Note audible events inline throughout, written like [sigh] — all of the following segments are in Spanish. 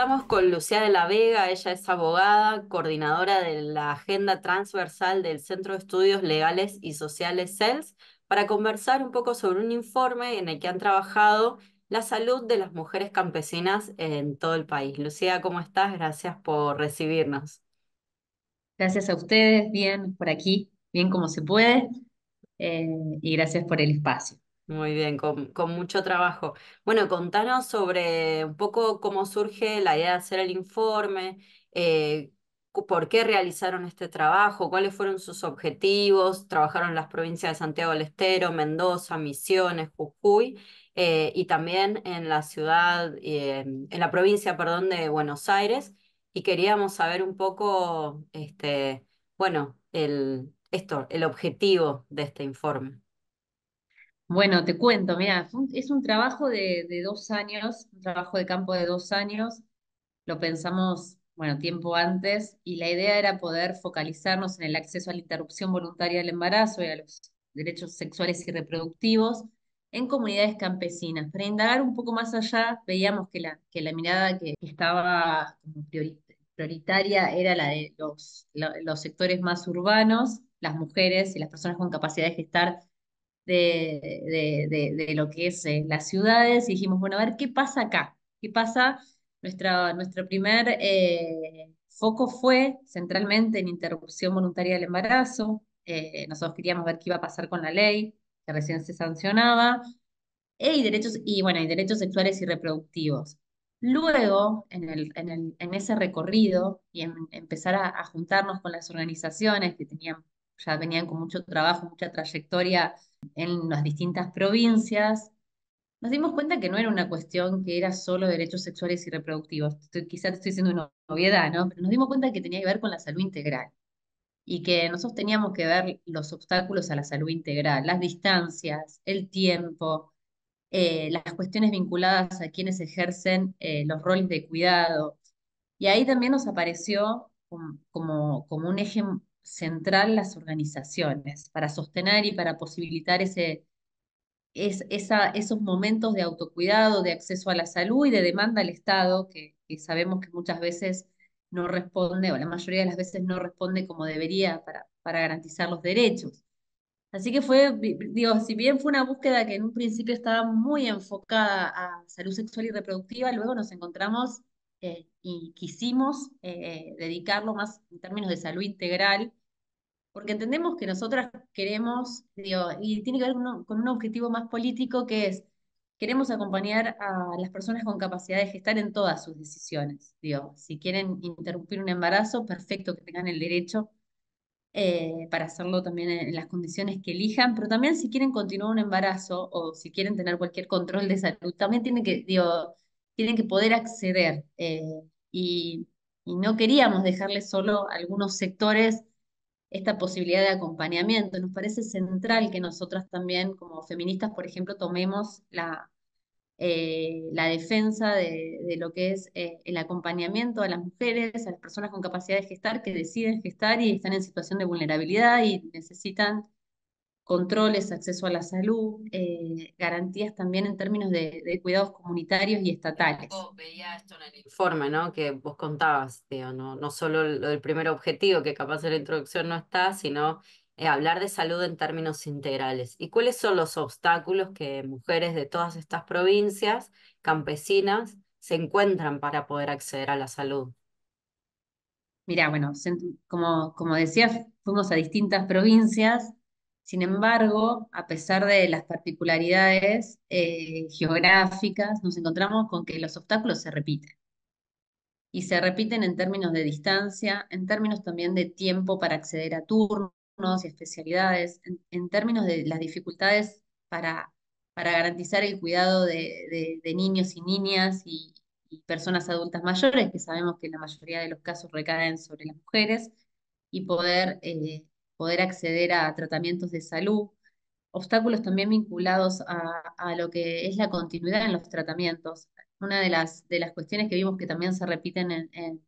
Estamos con Lucía de la Vega, ella es abogada, coordinadora de la agenda transversal del Centro de Estudios Legales y Sociales CELS, para conversar un poco sobre un informe en el que han trabajado la salud de las mujeres campesinas en todo el país. Lucía, ¿cómo estás? Gracias por recibirnos. Gracias a ustedes, bien por aquí, bien como se puede, eh, y gracias por el espacio. Muy bien, con, mucho trabajo. Bueno, contanos sobre un poco cómo surge la idea de hacer el informe, eh, por qué realizaron este trabajo, cuáles fueron sus objetivos, trabajaron en las provincias de Santiago del Estero, Mendoza, Misiones, Jujuy, eh, y también en la ciudad, eh, en la provincia, perdón, de Buenos Aires, y queríamos saber un poco, este, bueno, el, esto, el objetivo de este informe. Bueno, te cuento, mira, es un trabajo de, dos años, un trabajo de campo de dos años. Lo pensamos, bueno, tiempo antes, y la idea era poder focalizarnos en el acceso a la interrupción voluntaria del embarazo y a los derechos sexuales y reproductivos en comunidades campesinas. Para indagar un poco más allá, veíamos que la, que la mirada que estaba prioritaria era la de los, los sectores más urbanos, las mujeres y las personas con capacidad de gestar de, de, lo que es eh, las ciudades y dijimos, bueno, a ver, ¿qué pasa acá? ¿Qué pasa? Nuestra, nuestro primer eh, foco fue centralmente en interrupción voluntaria del embarazo. Eh, nosotros queríamos ver qué iba a pasar con la ley, que recién se sancionaba, y derechos, y bueno, y derechos sexuales y reproductivos. Luego, en, el, en, el, en ese recorrido y en empezar a, a, juntarnos con las organizaciones que tenían, ya venían con mucho trabajo, mucha trayectoria en las distintas provincias, nos dimos cuenta que no era una cuestión que era solo derechos sexuales y reproductivos. quizás estoy diciendo una novedad, ¿no? Pero nos dimos cuenta que tenía que ver con la salud integral y que nosotros teníamos que ver los obstáculos a la salud integral, las distancias, el tiempo, eh, las cuestiones vinculadas a quienes ejercen eh, los roles de cuidado. Y ahí también nos apareció como, como un eje central las organizaciones para sostener y para posibilitar ese, es, esa, esos momentos de autocuidado, de acceso a la salud y de demanda al Estado, que, sabemos que muchas veces no responde, o la mayoría de las veces no responde como debería para, para garantizar los derechos. Así que fue, digo, si bien fue una búsqueda que en un principio estaba muy enfocada a salud sexual y reproductiva, luego nos encontramos eh, y quisimos eh, dedicarlo más en términos de salud integral, porque entendemos que nosotras queremos, digo, y tiene que ver con un, objetivo más político que es, queremos acompañar a las personas con capacidad de gestar en todas sus decisiones. Digo, si quieren interrumpir un embarazo, perfecto que tengan el derecho eh, para hacerlo también en, las condiciones que elijan, pero también si quieren continuar un embarazo o si quieren tener cualquier control de salud, también tienen que, digo, tienen que poder acceder. Eh, y, no queríamos dejarles solo algunos sectores esta posibilidad de acompañamiento. Nos parece central que nosotras también, como feministas, por ejemplo, tomemos la, eh, la defensa de, lo que es eh, el acompañamiento a las mujeres, a las personas con capacidad de gestar, que deciden gestar y están en situación de vulnerabilidad y necesitan controles, acceso a la salud, eh, garantías también en términos de, cuidados comunitarios y estatales. Veía esto en el informe, ¿no? Que vos contabas, no, no solo lo del primer objetivo, que capaz de la introducción no está, sino eh, hablar de salud en términos integrales. ¿Y cuáles son los obstáculos que mujeres de todas estas provincias campesinas se encuentran para poder acceder a la salud? Mira, bueno, como, como decía, fuimos a distintas provincias sin embargo, a pesar de las particularidades eh, geográficas, nos encontramos con que los obstáculos se repiten. Y se repiten en términos de distancia, en términos también de tiempo para acceder a turnos y especialidades, en, términos de las dificultades para, para garantizar el cuidado de, niños y niñas y, personas adultas mayores, que sabemos que la mayoría de los casos recaen sobre las mujeres, y poder eh, poder acceder a tratamientos de salud, obstáculos también vinculados a, lo que es la continuidad en los tratamientos. Una de las, de las cuestiones que vimos que también se repiten en,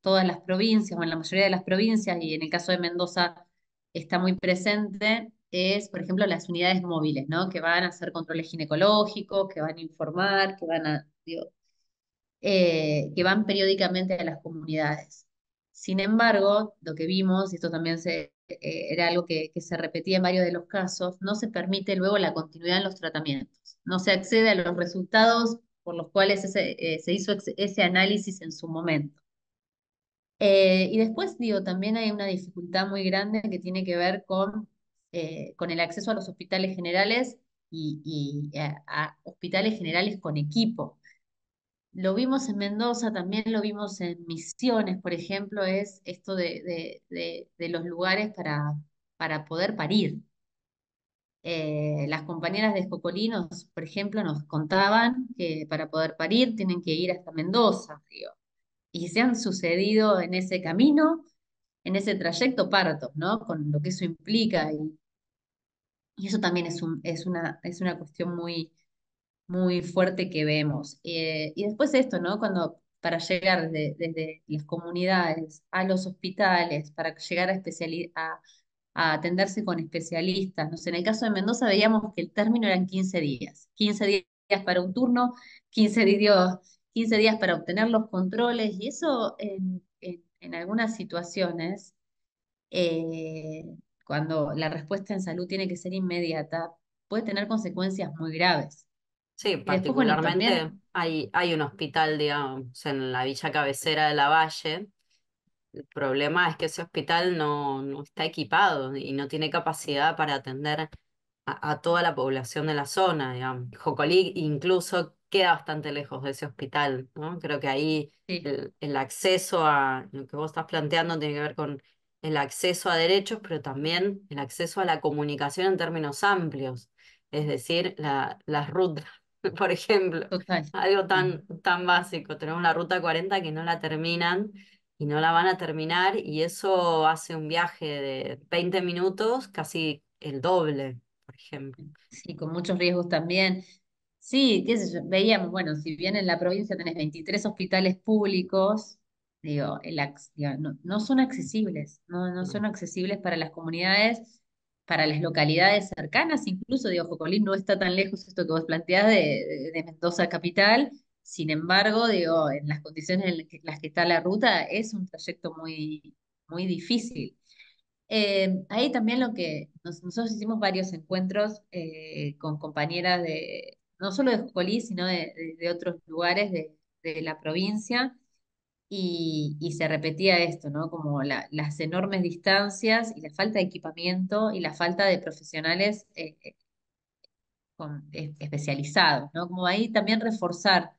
todas las provincias, o en la mayoría de las provincias, y en el caso de Mendoza está muy presente, es, por ejemplo, las unidades móviles, ¿no? que van a hacer controles ginecológicos, que van a informar, que van a eh, que van periódicamente a las comunidades. Sin embargo, lo que vimos, y esto también se, eh, era algo que, que se repetía en varios de los casos, no se permite luego la continuidad en los tratamientos. No se accede a los resultados por los cuales ese, eh, se hizo ese análisis en su momento. Eh, y después, digo, también hay una dificultad muy grande que tiene que ver con, con el acceso a los hospitales generales y, y a hospitales generales con equipo. Lo vimos en Mendoza, también lo vimos en Misiones, por ejemplo, es esto de, de, de, los lugares para, para poder parir. Eh, las compañeras de Escocolinos, por ejemplo, nos contaban que para poder parir tienen que ir hasta Mendoza, digo, y se han sucedido en ese camino, en ese trayecto partos, ¿no? Con lo que eso implica, y, y eso también es, un, es, una, es una cuestión muy, muy fuerte que vemos. Eh, y después esto, ¿no? Cuando para llegar desde, las comunidades a los hospitales, para llegar a, a, a atenderse con especialistas. No en el caso de Mendoza veíamos que el término eran 15 días. 15 días para un turno, 15 días, 15 días para obtener los controles, y eso en, en, en algunas situaciones, eh, cuando la respuesta en salud tiene que ser inmediata, puede tener consecuencias muy graves. Sí, Y después, bueno, particularmente también, hay, hay un hospital, digamos, en la villa cabecera de La Valle. El problema es que ese hospital no, no está equipado y no tiene capacidad para atender a, a toda la población de la zona, digamos. Jocolí incluso queda bastante lejos de ese hospital, ¿no? Creo que ahí sí, el, el acceso a lo que vos estás planteando tiene que ver con el acceso a derechos, pero también el acceso a la comunicación en términos amplios, es decir, la, las rutas, [laughs] por ejemplo, total. algo tan, tan básico. Tenemos la ruta 40 que no la terminan y no la van a terminar y eso hace un viaje de 20 minutos, casi el doble, por ejemplo. Sí, con muchos riesgos también. Sí, qué sé yo, veíamos, bueno, si bien en la provincia tenés 23 hospitales públicos, digo, el, digo, no, no son accesibles, no No. son accesibles para las comunidades, para las localidades cercanas, incluso, digo, Jocolín no está tan lejos esto que vos planteás de, de- Mendoza capital, sin embargo, digo, en las condiciones en las que, está la ruta, es un trayecto muy, muy difícil. Eh, ahí también lo que nos- nosotros hicimos varios encuentros eh, con compañeras de, no solo de Jolí, sino de, de- de otros lugares de, de la provincia, y, y se repetía esto, ¿no? Como la- las enormes distancias y la falta de equipamiento y la falta de profesionales eh, eh, con- eh, especializados, ¿no? Como ahí también reforzar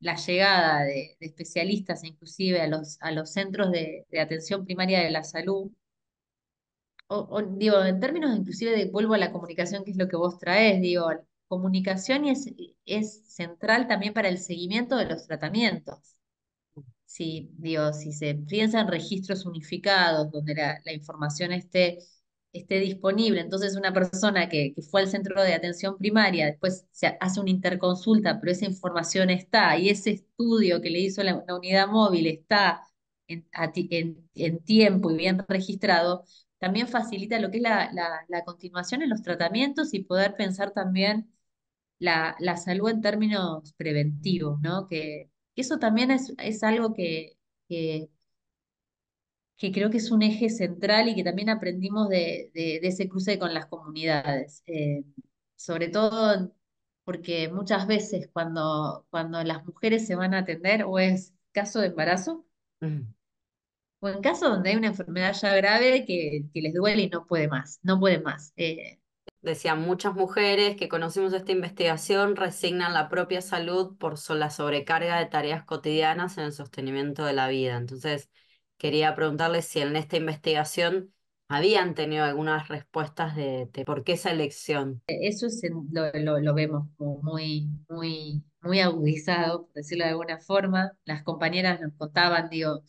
la llegada de, de especialistas, inclusive a los, a los centros de de atención primaria de la salud o, o, digo, en términos inclusive de, vuelvo a la comunicación, que es lo que vos traes, digo, comunicación es, es central también para el seguimiento de los tratamientos. Si, digo, si se piensa en registros unificados, donde la, la información esté, esté disponible, entonces una persona que, que fue al centro de atención primaria, después se hace una interconsulta, pero esa información está, y ese estudio que le hizo la, unidad móvil está en, en- en tiempo y bien registrado, también facilita lo que es la, la- continuación en los tratamientos y poder pensar también la, la salud en términos preventivos, ¿no? Que, eso también es, es algo que, que, que creo que es un eje central y que también aprendimos de, de- de ese cruce con las comunidades. Eh, sobre todo porque muchas veces cuando, cuando las mujeres se van a atender, o es caso de embarazo, o en caso donde hay una enfermedad ya grave que, que les duele y no puede más, no puede más. Eh, Decían, muchas mujeres que conocimos esta investigación resignan la propia salud por la sobrecarga de tareas cotidianas en el sostenimiento de la vida. Entonces, quería preguntarles si en esta investigación habían tenido algunas respuestas de, por qué esa elección. Eso es lo- lo vemos como muy, muy, muy agudizado, por decirlo de alguna forma. Las compañeras nos contaban, digo,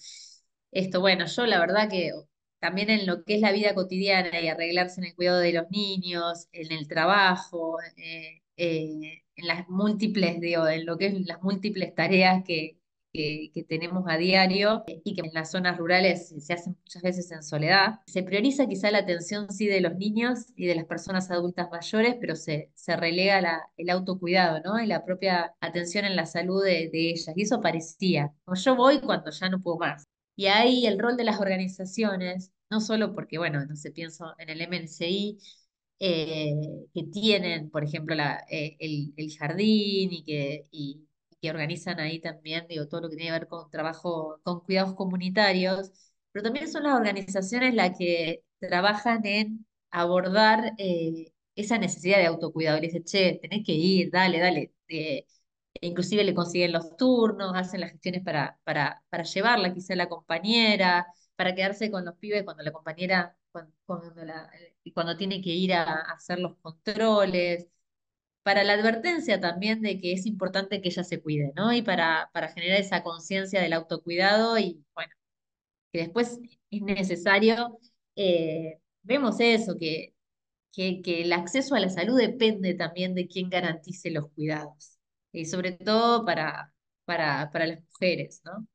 esto, bueno, yo la verdad que también en lo que es la vida cotidiana y arreglarse en el cuidado de los niños, en el trabajo, eh, eh, en las múltiples, digo, en lo que es las múltiples tareas que, que, que tenemos a diario y que en las zonas rurales se hacen muchas veces en soledad. Se prioriza quizá la atención sí de los niños y de las personas adultas mayores, pero se, se relega la, el autocuidado, ¿no? Y la propia atención en la salud de, de ellas. Y eso parecía. Como yo voy cuando ya no puedo más. Y ahí el rol de las organizaciones, no solo porque, bueno, no sé, pienso en el MNCI, eh, que tienen, por ejemplo, la, eh, el, el, jardín y que, y, que organizan ahí también, digo, todo lo que tiene que ver con trabajo, con cuidados comunitarios, pero también son las organizaciones las que trabajan en abordar eh, esa necesidad de autocuidado. Y dicen, che, tenés que ir, dale, dale. Inclusive le consiguen los turnos, hacen las gestiones para, para, para llevarla quizá la compañera, para quedarse con los pibes cuando la compañera, cuando, cuando, la, cuando tiene que ir a, a hacer los controles para la advertencia también de que es importante que ella se cuide, ¿no? Y para, para generar esa conciencia del autocuidado y, bueno, que después es necesario, eh, vemos eso, que, que, que, el acceso a la salud depende también de quién garantice los cuidados, y sobre todo para, para, para las mujeres, ¿no?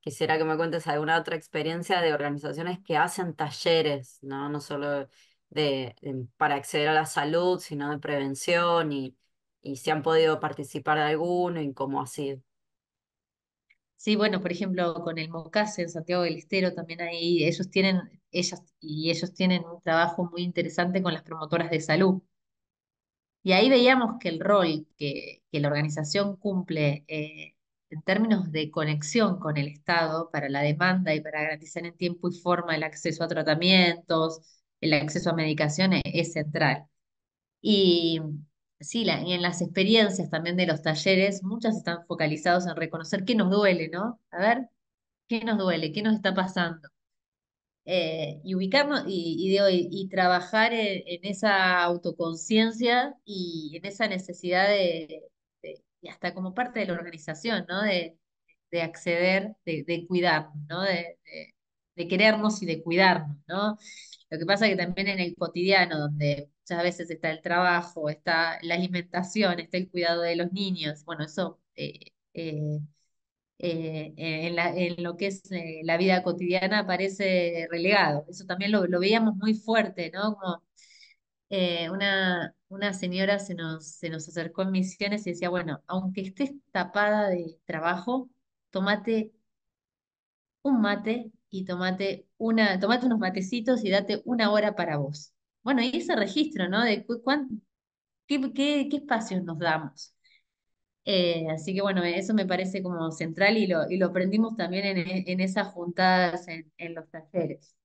Quisiera que me cuentes alguna otra experiencia de organizaciones que hacen talleres, ¿no? No solo de, de, para acceder a la salud, sino de prevención y, y si han podido participar de alguno y cómo ha sido. Sí, bueno, por ejemplo, con el MOCASE en Santiago del Estero también ahí ellos tienen, ellas y ellos tienen un trabajo muy interesante con las promotoras de salud. Y ahí veíamos que el rol que, que la organización cumple eh, en términos de conexión con el Estado para la demanda y para garantizar en tiempo y forma el acceso a tratamientos, el acceso a medicaciones es central. Y sí, la, y en las experiencias también de los talleres, muchas están focalizados en reconocer qué nos duele, ¿no? A ver, qué nos duele, qué nos está pasando. Eh, y ubicarnos y, y, y, y trabajar en, en, esa autoconciencia y en esa necesidad de, de, y hasta como parte de la organización, ¿no? De, de acceder, de, de cuidarnos, ¿no? De, de, querernos y de cuidarnos, ¿no? Lo que pasa es que también en el cotidiano, donde muchas veces está el trabajo, está la alimentación, está el cuidado de los niños, bueno, eso eh, eh, eh, en, la, en, lo que es eh, la vida cotidiana parece relegado. Eso también lo, lo veíamos muy fuerte, ¿no? Como eh, una, una señora se nos, se nos acercó en misiones y decía, bueno, aunque estés tapada de trabajo, tomate un mate y tomate, una, tomate unos matecitos y date una hora para vos. Bueno, y ese registro, ¿no? De cuán, qué, qué, qué espacios nos damos. Eh, así que bueno, eso me parece como central y lo, y lo aprendimos también en, en esas juntadas en, en, los talleres.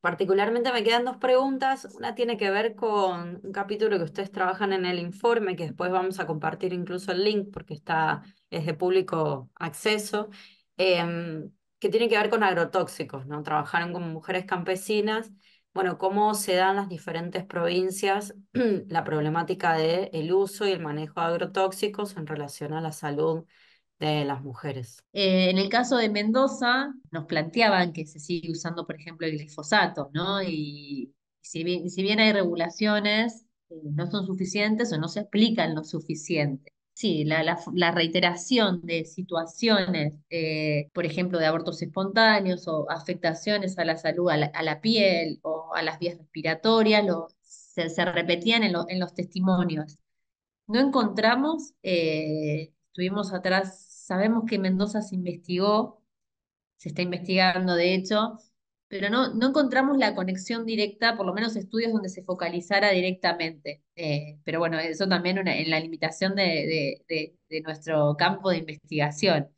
Particularmente me quedan dos preguntas. Una tiene que ver con un capítulo que ustedes trabajan en el informe, que después vamos a compartir incluso el link porque está, es de público acceso. Eh, que tiene que ver con agrotóxicos, ¿no? Trabajaron con mujeres campesinas, bueno, cómo se dan las diferentes provincias [clears throat] la problemática del el uso y el manejo de agrotóxicos en relación a la salud de las mujeres. Eh, en el caso de Mendoza, nos planteaban que se sigue usando, por ejemplo, el glifosato, ¿no? Y si bien, si bien hay regulaciones, eh, no son suficientes o no se aplican lo suficiente sí, la, la, reiteración de situaciones, eh, por ejemplo, de abortos espontáneos o afectaciones a la salud, a la, piel o a las vías respiratorias, lo, se, se, repetían en, lo, en, los testimonios. No encontramos, eh, estuvimos atrás, sabemos que Mendoza se investigó, se está investigando de hecho, pero no, no encontramos la conexión directa, por lo menos estudios donde se focalizara directamente. Eh, pero bueno, eso también en la limitación de, de, nuestro campo de investigación.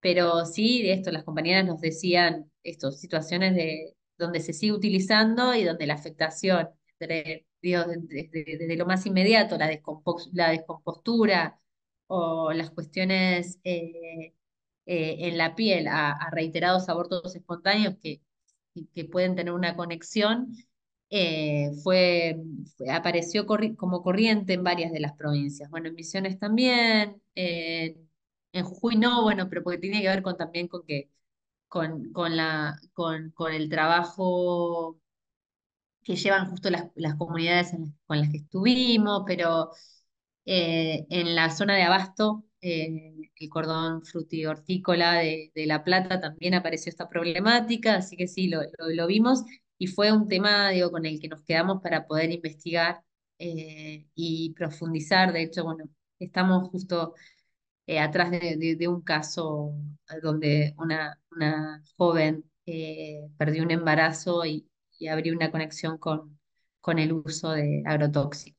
Pero sí, esto, las compañeras nos decían esto, situaciones de, donde se sigue utilizando y donde la afectación, entre, desde, lo más inmediato, la, descompost, la descompostura o las cuestiones eh, eh, en la piel a reiterados abortos espontáneos que que pueden tener una conexión, eh, fue, apareció como corriente en varias de las provincias. Bueno, en Misiones también, eh, en Jujuy no, bueno, pero porque tiene que ver con, también con que con, con, la, con, con el trabajo que llevan justo las, las comunidades con las que estuvimos, pero eh, en la zona de Abasto eh, el cordón frutihortícola de, de La Plata también apareció esta problemática, así que sí, lo, lo- vimos y fue un tema, con el que nos quedamos para poder investigar eh, y profundizar. De hecho, bueno, estamos justo eh, atrás de, de- de un caso donde una, una joven perdió un embarazo y, y abrió una conexión con, con el uso de agrotóxicos.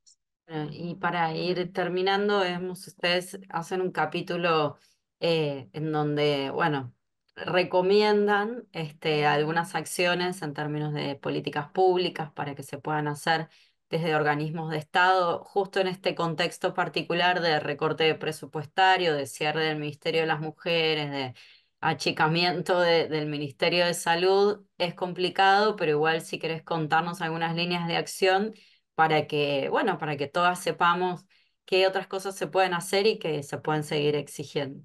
Eh, Y para ir terminando, vemos ustedes hacen un capítulo eh, en donde, bueno, recomiendan este, algunas acciones en términos de políticas públicas para que se puedan hacer desde organismos de Estado, justo en este contexto particular de recorte presupuestario, de cierre del Ministerio de las Mujeres, de achicamiento de- del Ministerio de Salud. Es complicado, pero igual si querés contarnos algunas líneas de acción para que, bueno, para que todas sepamos qué otras cosas se pueden hacer y que se pueden seguir exigiendo.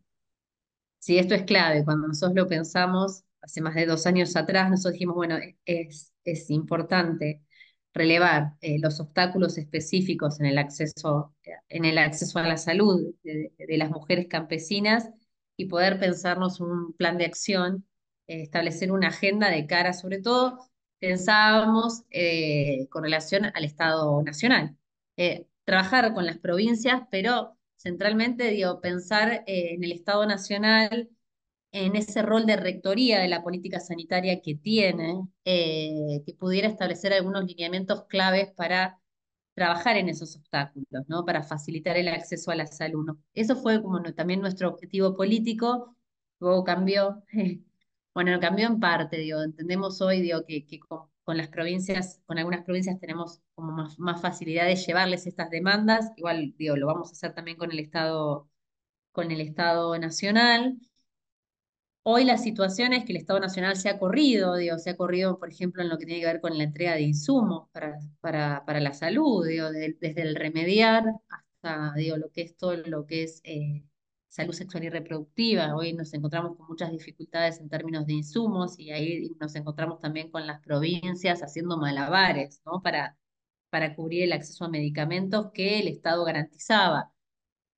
Sí, esto es clave. Cuando nosotros lo pensamos, hace más de dos años atrás, nosotros dijimos, bueno, es, es importante relevar eh, los obstáculos específicos en el acceso, en el acceso a la salud de, de las mujeres campesinas y poder pensarnos un plan de acción, eh, establecer una agenda de cara, sobre todo, pensábamos eh, con relación al Estado Nacional. Eh, trabajar con las provincias, pero centralmente, digo, pensar eh, en el Estado Nacional, en ese rol de rectoría de la política sanitaria que tiene, que pudiera establecer algunos lineamientos claves para trabajar en esos obstáculos, ¿no? Para facilitar el acceso a la salud, ¿no? Eso fue como también nuestro objetivo político, luego cambió, [laughs] bueno, cambió en parte, digo, entendemos hoy, digo, que, con, las provincias, con algunas provincias tenemos como más, facilidad de llevarles estas demandas, igual, digo, lo vamos a hacer también con el Estado, con el Estado Nacional. Hoy la situación es que el Estado Nacional se ha corrido, digo, se ha corrido, por ejemplo, en lo que tiene que ver con la entrega de insumos para, para, para la salud, digo, de- desde el remediar hasta, digo, lo que es todo lo que es eh, salud sexual y reproductiva. Hoy nos encontramos con muchas dificultades en términos de insumos y ahí nos encontramos también con las provincias haciendo malabares, ¿no? Para, para cubrir el acceso a medicamentos que el Estado garantizaba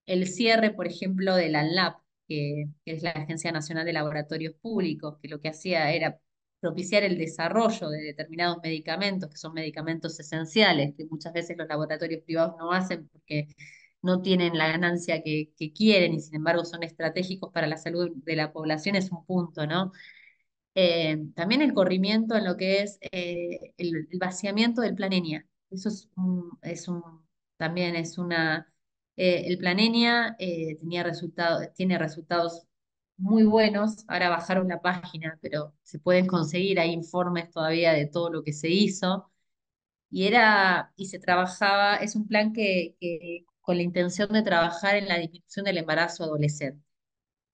el cierre, por ejemplo, de la ANLAP, que, que es la Agencia Nacional de Laboratorios Públicos, que lo que hacía era propiciar el desarrollo de determinados medicamentos, que son medicamentos esenciales, que muchas veces los laboratorios privados no hacen porque no tienen la ganancia que, quieren y sin embargo son estratégicos para la salud de la población, es un punto, ¿no? Eh, también el corrimiento en lo que es eh, el, vaciamiento del plan ENIA. Eso es un, es un, también es una... eh, el plan ENIA eh, tenía tiene resultados muy buenos. Ahora bajaron la página, pero se pueden conseguir, hay informes todavía de todo lo que se hizo. Y era, y se trabajaba, es un plan que con la intención de trabajar en la disminución del embarazo adolescente,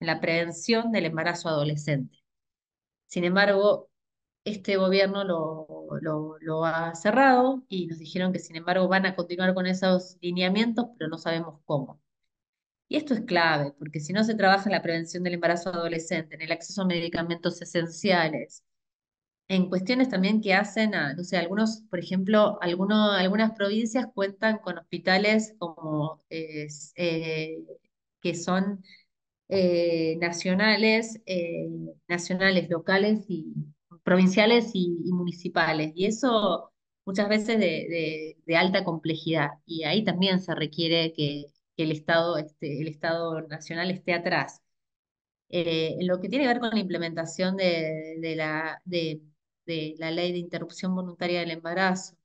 en la prevención del embarazo adolescente. Sin embargo, este gobierno lo, lo, lo ha cerrado y nos dijeron que, sin embargo, van a continuar con esos lineamientos, pero no sabemos cómo. Y esto es clave, porque si no se trabaja en la prevención del embarazo adolescente, en el acceso a medicamentos esenciales, en cuestiones también que hacen a, no sé, algunos, por ejemplo, algunos, algunas provincias cuentan con hospitales como eh, que son eh, nacionales, eh, nacionales, locales y provinciales y, municipales. Y eso muchas veces de, alta complejidad. Y ahí también se requiere que, el Estado, este, el Estado nacional esté atrás. En lo que tiene que ver con la implementación de, de la, de, de la ley de interrupción voluntaria del embarazo,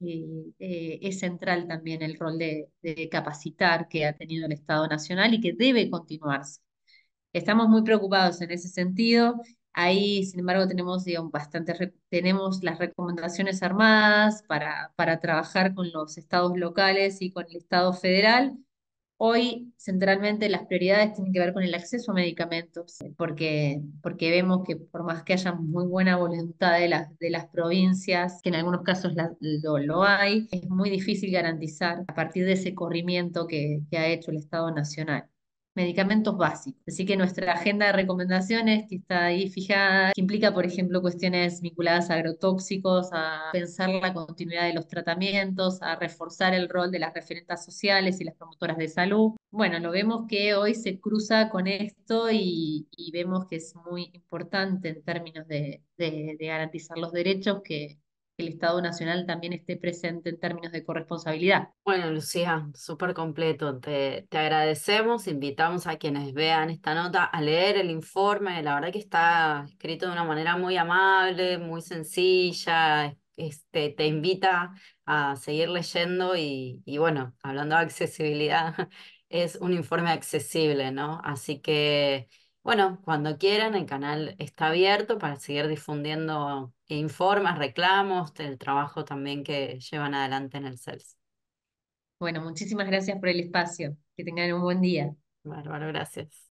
eh, eh, es central también el rol de, capacitar que ha tenido el Estado Nacional y que debe continuarse. Estamos muy preocupados en ese sentido. Ahí, sin embargo, tenemos, digamos, bastantes, re- tenemos las recomendaciones armadas para, para trabajar con los estados locales y con el Estado federal. Hoy, centralmente, las prioridades tienen que ver con el acceso a medicamentos, porque, porque vemos que por más que haya muy buena voluntad de las, de las provincias, que en algunos casos lo hay, es muy difícil garantizar a partir de ese corrimiento que, que ha hecho el Estado Nacional medicamentos básicos. Así que nuestra agenda de recomendaciones que está ahí fijada, que implica, por ejemplo, cuestiones vinculadas a agrotóxicos, a pensar la continuidad de los tratamientos, a reforzar el rol de las referentes sociales y las promotoras de salud. Bueno, lo vemos que hoy se cruza con esto y, y vemos que es muy importante en términos de, de, de garantizar los derechos que el Estado Nacional también esté presente en términos de corresponsabilidad. Bueno, Lucía, súper completo. Te, te agradecemos. Invitamos a quienes vean esta nota a leer el informe. La verdad que está escrito de una manera muy amable, muy sencilla. Este, te invita a seguir leyendo y, y bueno, hablando de accesibilidad, [laughs] es un informe accesible, ¿no? Así que, bueno, cuando quieran, el canal está abierto para seguir difundiendo informes, reclamos, el trabajo también que llevan adelante en el CELS. Bueno, muchísimas gracias por el espacio. Que tengan un buen día. Bárbaro, gracias.